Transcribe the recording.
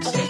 beach.